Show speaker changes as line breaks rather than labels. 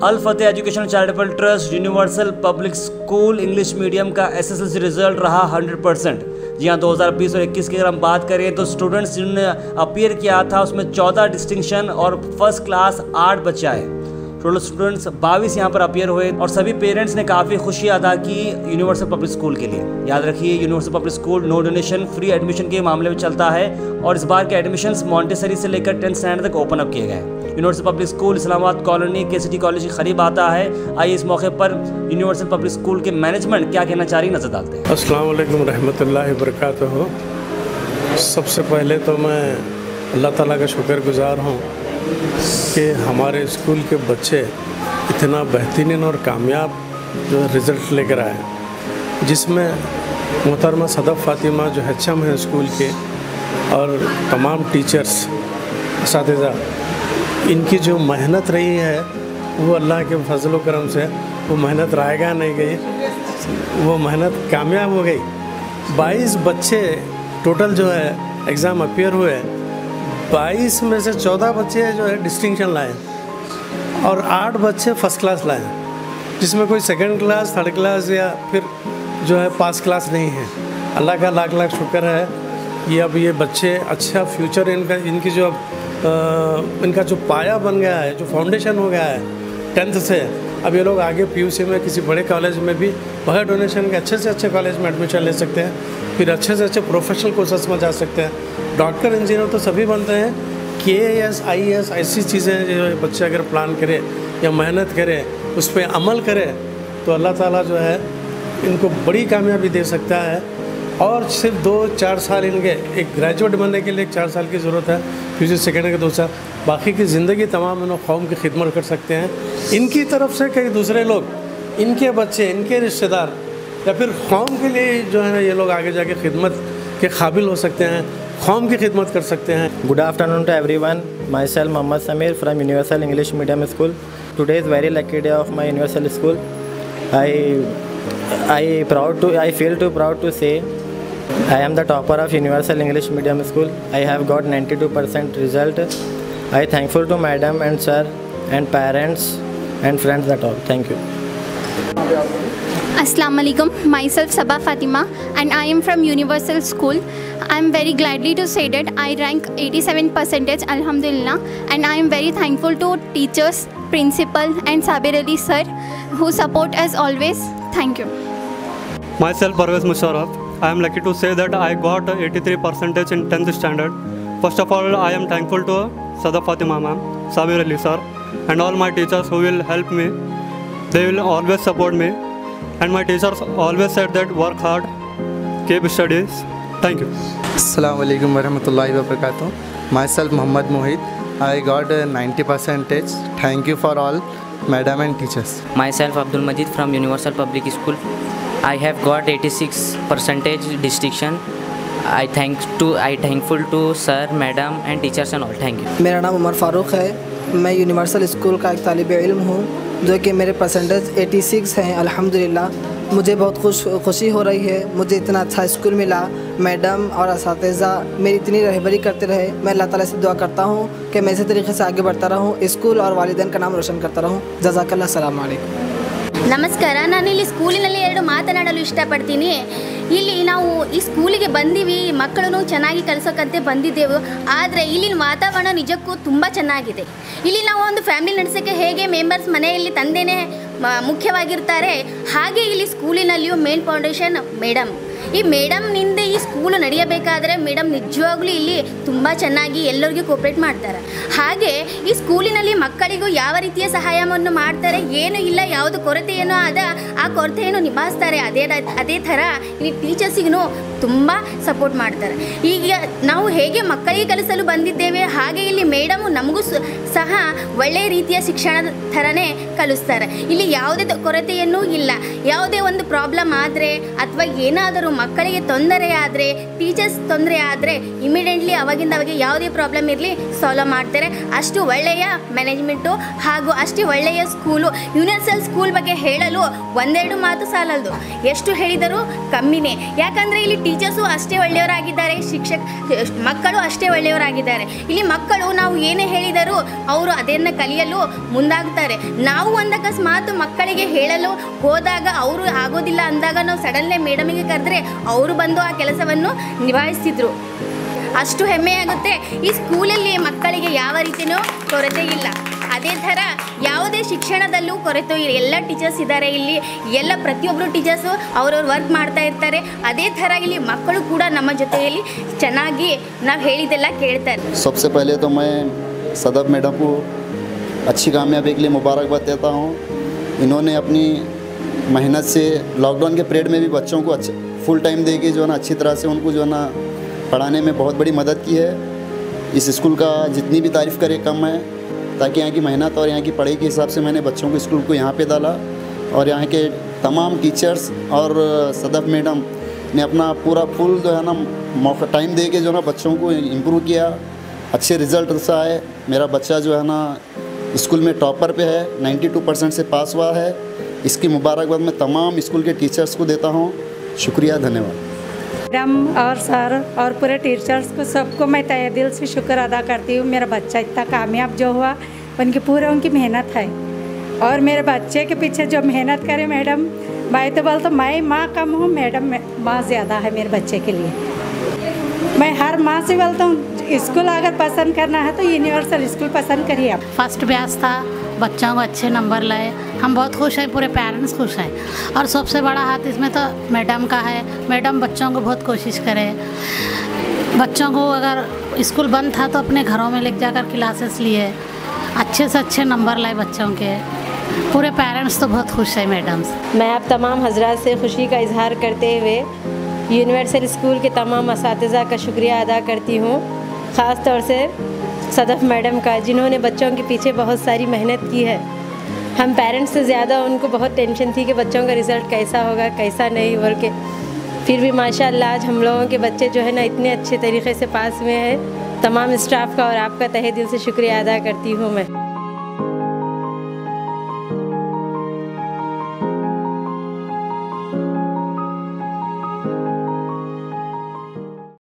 Al Fateh Education Charitable Trust Universal Public School English medium का SSLC result रहा 100 percent. जी हाँ 2020 और 21 की अगर हम बात करें तो स्टूडेंट्स जिन्होंने अपीयर किया था, उसमें 14 डिस्टिंक्शन और फ़र्स्ट क्लास आठ बच्चे आए। टोटल स्टूडेंट्स बाईस यहाँ पर अपियर हुए और सभी पेरेंट्स ने काफ़ी खुशी अदा की यूनिवर्सल पब्लिक स्कूल के लिए। याद रखिए, universal public school no donation free admission के मामले में चलता है और इस बार के एडमिशन मॉन्टेसरी से लेकर टेंथ स्टैंडर्ड तक ओपन अप किए गए universal public school Islamabad colony के सिटी कॉलेज के करीब आता है। आइए इस मौके पर यूनिवर्सल पब्लिक स्कूल के मैनेजमेंट क्या कहना चाह रही नज़र डालते हैं।
वालेकुम रहमतुल्लाहि वबरकातुहू सबसे पहले तो मैं अल्लाह ताला का शुक्रगुजार हूँ कि हमारे स्कूल के बच्चे इतना बेहतरीन और कामयाब रिज़ल्ट लेकर आए जिसमें मोहतरमा सदफ़ फ़ातिमा जो एच एम है स्कूल के और तमाम टीचर्स इस इनकी जो मेहनत रही है वो अल्लाह के फजल करम से वो मेहनत रायगा नहीं गई। वो मेहनत कामयाब हो गई। 22 बच्चे टोटल जो है एग्ज़ाम अपियर हुए 22 में से 14 बच्चे जो है डिस्टिंक्शन लाए। और आठ बच्चे फ़र्स्ट क्लास लाए। जिसमें कोई सेकंड क्लास थर्ड क्लास या फिर जो है पास क्लास नहीं है। अल्लाह का लाख लाख शुक्र है। ये अब ये बच्चे अच्छा फ्यूचर इनका इनकी जो आ, इनका जो पाया बन गया है, जो फाउंडेशन हो गया है टेंथ से, अब ये लोग आगे पीयूसी में किसी बड़े कॉलेज में भी बगैर डोनेशन के अच्छे से अच्छे कॉलेज में एडमिशन ले सकते हैं, फिर अच्छे से अच्छे प्रोफेशनल कोर्सेस में जा सकते हैं। डॉक्टर इंजीनियर तो सभी बनते हैं। के एस आई एस ऐसी चीज़ें जो बच्चे अगर प्लान करे या मेहनत करे, उस पर अमल करे तो अल्लाह ताला जो है, इनको बड़ी कामयाबी दे सकता है। और सिर्फ़ दो, चार साल इनके, एक ग्रेजुएट बनने के लिए एक चार साल की ज़रूरत है, फिर सेकेंड के दो साल बाकी की ज़िंदगी तमाम इन्हों कौम की खिदमत कर सकते हैं इनकी तरफ़ से कई दूसरे लोग, इनके बच्चे, इनके रिश्तेदार, या फिर कौम के लिए जो है ना, ये लोग आगे जाके खिदमत के काबिल हो सकते हैं, कौम की खिदमत कर सकते हैं
Good afternoon to everyone. Myself Muhammad Samir from Universal English Medium School. Today is very lucky day of my universal school I I proud to I feel to proud to say I am the topper of Universal English Medium School. I have got 92% result. I thankful to madam and sir and parents and friends that all. Thank you.
Assalamu alaikum. Myself Sabah Fatima and I am from Universal School. I am very gladly to say that I rank 87 percentage Alhamdulillah and I am very thankful to teachers, principal and Sabir Ali sir who support us always. Thank you.
Myself Parvez Musharraf. I am lucky to say that I got 83 percentage in 10th standard. First of all, I am thankful to Sada Fatima ma'am, Sabir Ali sir and all my teachers who will help me. They will always support me and my teachers always said that work hard, keep studies. Thank you.
Assalamu alaikum warahmatullahi wabarakatuh. Myself Muhammad Mohit. I got 90 percentage. Thank you for all madam and teachers.
Myself Abdul Majid from Universal Public School. I have got 86 percentage distinction. I thank to I thankful to sir, madam and teachers and all. Thank you.
मेरा नाम उमर फ़ारूक है। मैं universal school का एक तालिब इल्म हूँ जो कि मेरे परसेंटेज 86 हैं अल्हम्दुलिल्लाह। मुझे बहुत खुश खुशी हो रही है। मुझे इतना अच्छा स्कूल मिला। मैडम और इस मेरी इतनी रहबरी करते रहे। मैं अल्लाह ताला से दुआ करता हूँ कि मैं इसी तरीके से आगे बढ़ता रहूँ। स्कूल और वालिदैन का नाम रोशन करता रहूँ। जजाकल्ला सलाम अलैकुम।
ನಮಸ್ಕಾರ ನಾನು ಇಲ್ಲಿ ಸ್ಕೂಲಿನಲ್ಲಿ ಎರಡು ಮಾತನಾಡಲು ಇಷ್ಟಪಡ್ತೀನಿ. ಇಲ್ಲಿ ನಾವು ಈ ಸ್ಕೂಲಿಗೆ ಬಂದೀವಿ, ಮಕ್ಕಳನ್ನು ಚೆನ್ನಾಗಿ ಕಲಿಸೋಕ್ಕಂತೆ ಬಂದಿದ್ದೆವು, ಆದರೆ ಇಲ್ಲಿನ ವಾತಾವರಣ ನಿಜಕ್ಕೂ ತುಂಬ ಚೆನ್ನಾಗಿದೆ. ಇಲ್ಲಿ ನಾವು ಒಂದು ಫ್ಯಾಮಿಲಿ ನಡೆಸೋಕ್ಕೆ ಹೇಗೆ ಮೆಂಬರ್ಸ್ ಮನೆಯಲ್ಲಿ ತಂದೆಯೇ ಮುಖ್ಯವಾಗಿರ್ತಾರೆ, ಹಾಗೆ ಇಲ್ಲಿ ಸ್ಕೂಲಿನಲ್ಲಿಯೂ ಮೇನ್ ಫೌಂಡೇಶನ್ ಮೇಡಮ್. ಈ ಮೇಡಮ್ನಿಂದ ಈ ಸ್ಕೂಲ್ ನಡೆಯಬೇಕಾದರೆ ಮೇಡಮ್ ನಿಜವಾಗ್ಲೂ ಇಲ್ಲಿ ತುಂಬ ಚೆನ್ನಾಗಿ ಎಲ್ಲರಿಗೂ ಕೋಪ್ರೇಟ್ ಮಾಡ್ತಾರೆ. ಹಾಗೆ ಈ ಸ್ಕೂಲಿನಲ್ಲಿ ಮಕ್ಕಳಿಗೂ ಯಾವ ರೀತಿಯ ಸಹಾಯವನ್ನು ಮಾಡ್ತಾರೆ, ಏನು ಇಲ್ಲ, ಯಾವುದು ಕೊರತೆ ಏನೋ ಅದ ಆ ಕೊರತೆಯನ್ನು ನಿಭಾಯಿಸ್ತಾರೆ. ಅದೇ ಅದೇ ಥರ ಇಲ್ಲಿ ಟೀಚರ್ಸಿಗೂ ತುಂಬ ಸಪೋರ್ಟ್ ಮಾಡ್ತಾರೆ. ಈಗ ನಾವು ಹೇಗೆ ಮಕ್ಕಳಿಗೆ ಕಲಿಸಲು ಬಂದಿದ್ದೇವೆ, ಹಾಗೆ ಇಲ್ಲಿ ಮೇಡಮು ನಮಗೂ ಸಹ ಒಳ್ಳೆಯ ರೀತಿಯ ಶಿಕ್ಷಣದ ಥರನೇ ಕಲಿಸ್ತಾರೆ. ಇಲ್ಲಿ ಯಾವುದೇ ಕೊರತೆಯನ್ನೂ ಇಲ್ಲ. ಯಾವುದೇ ಒಂದು ಪ್ರಾಬ್ಲಮ್ ಆದರೆ ಅಥವಾ ಏನಾದರೂ ಮಕ್ಕಳಿಗೆ ತೊಂದರೆ ಆದರೆ ಟೀಚರ್ಸ್ ತೊಂದರೆ ಆದರೆ ಇಮಿಡಿಯೇಟ್ಲಿ ಅವಾಗಿಂದ ಅವಾಗ ಯಾವುದೇ ಪ್ರಾಬ್ಲಮ್ ಇರಲಿ ಸಾಲ್ವ್ ಮಾಡ್ತಾರೆ. ಅಷ್ಟು ಒಳ್ಳೆಯ ಮ್ಯಾನೇಜ್ಮೆಂಟು ಹಾಗೂ ಅಷ್ಟು ಒಳ್ಳೆಯ ಸ್ಕೂಲು ಯೂನಿವರ್ಸಲ್ ಸ್ಕೂಲ್ ಬಗ್ಗೆ ಹೇಳಲು ಒಂದೆರಡು ಮಾತು ಸಾಲದು ಎಷ್ಟು ಹೇಳಿದರೂ ಕಮ್ಮಿನೇ. ಯಾಕಂದರೆ ಇಲ್ಲಿ ಟೀಚರ್ಸು ಅಷ್ಟೇ ಒಳ್ಳೆಯವರಾಗಿದ್ದಾರೆ, ಶಿಕ್ಷಕ, ಮಕ್ಕಳು ಅಷ್ಟೇ ಒಳ್ಳೆಯವರಾಗಿದ್ದಾರೆ. ಇಲ್ಲಿ ಮಕ್ಕಳು ನಾವು ಏನೇ ಹೇಳಿದರೂ ಅವರು ಅದನ್ನು ಕಲಿಯಲು ಮುಂದಾಗ್ತಾರೆ. ನಾವು ಒಂದು ಅಕಸ್ಮಾತ್ ಮಕ್ಕಳಿಗೆ ಹೇಳಲು ಹೋದಾಗ ಅವರು ಆಗೋದಿಲ್ಲ ಅಂದಾಗ ನಾವು ಸಡನ್ಲೇ ಮೇಡಮಿಗೆ ಕರೆದ್ರೆ ಅವರು ಬಂದು ಆ ಕೆಲಸವನ್ನು ನಿಭಾಯಿಸ್ತಿದ್ರು. ಅಷ್ಟು ಹೆಮ್ಮೆಯಾಗುತ್ತೆ. ಈ ಸ್ಕೂಲಲ್ಲಿ ಮಕ್ಕಳಿಗೆ ಯಾವ ರೀತಿಯೂ ಕೊರತೆ ಇಲ್ಲ. ಅದೇ ಥರ ಯಾವುದೇ ಶಿಕ್ಷಣದಲ್ಲೂ ಕೊರತೆ ಇಲ್ಲ ಎಲ್ಲ ಟೀಚರ್ಸ್ ಇದ್ದಾರೆ ಇಲ್ಲಿ ಎಲ್ಲ ಪ್ರತಿಯೊಬ್ಬರು ಟೀಚರ್ಸು ಅವ್ರವ್ರ ವರ್ಕ್ ಮಾಡ್ತಾ ಇರ್ತಾರೆ ಅದೇ ಥರ ಇಲ್ಲಿ ಮಕ್ಕಳು ಕೂಡ ನಮ್ಮ ಜೊತೆಯಲ್ಲಿ ಚೆನ್ನಾಗಿ ನಾವು ಹೇಳಿದ್ದೆಲ್ಲ ಕೇಳ್ತಾರೆ
सबसे पहले तो मैं सदब मैडम को अच्छी कामयाबी के लिए मुबारकबाद देता हूँ इन्होंने अपनी मेहनत से लॉकडाउन के पीरियड में भी बच्चों को अच्छे फुल टाइम दे के जो है ना अच्छी तरह से उनको जो है ना पढ़ाने में बहुत बड़ी मदद की है इस स्कूल का जितनी भी तारीफ़ करे कम है ताकि यहाँ की मेहनत और यहाँ की पढ़ाई के हिसाब से मैंने बच्चों को स्कूल को यहाँ पे डाला और यहाँ के तमाम टीचर्स और सदफ मैडम ने अपना पूरा फुल जो है ना मौका टाइम दे के जो ना बच्चों को इम्प्रूव किया। अच्छे रिज़ल्ट से आए। मेरा बच्चा जो है ना स्कूल में टॉपर पे है 92 परसेंट से पास हुआ है। इसकी मुबारकबाद मैं तमाम स्कूल के टीचर्स को देता हूँ। शुक्रिया, धन्यवाद।
मैडम और सर और पूरे टीचर्स को, सबको मैं तय दिल से शुक्र अदा करती हूँ। मेरा बच्चा इतना कामयाब जो हुआ, उनकी पूरे, उनकी मेहनत है। और मेरे बच्चे के पीछे जो मेहनत करे मैडम, मैं तो बोल तो मैं माँ कम हूँ, मैडम माँ ज़्यादा है मेरे बच्चे के लिए। मैं हर माँ से बोलता हूँ स्कूल अगर पसंद करना है तो यूनिवर्सल स्कूल पसंद करिए आप।
फ़र्स्ट ब्याज था बच्चों को अच्छे नंबर लाए हम बहुत खुश हैं पूरे पेरेंट्स खुश हैं। और सबसे बड़ा हाथ इसमें तो मैडम का है मैडम बच्चों को बहुत कोशिश करे। बच्चों को अगर स्कूल बंद था तो अपने घरों में लेकर जाकर क्लासेस लिए अच्छे से अच्छे नंबर लाए बच्चों के। पूरे पेरेंट्स तो बहुत खुश हैं मैडम।
मैं आप तमाम हजरात से खुशी का इजहार करते हुए यूनिवर्सल स्कूल के तमाम इस का शुक्रिया अदा करती हूँ। ख़ास तौर से सदफ़ मैडम का, जिन्होंने बच्चों के पीछे बहुत सारी मेहनत की है। हम पेरेंट्स से ज़्यादा उनको बहुत टेंशन थी कि बच्चों का रिज़ल्ट कैसा होगा, कैसा नहीं, बोल के। फिर भी माशाल्लाह आज हम लोगों के बच्चे जो है ना, इतने अच्छे तरीके से पास हुए हैं। तमाम स्टाफ का और आपका तहे दिल से शुक्रिया अदा करती हूँ मैं।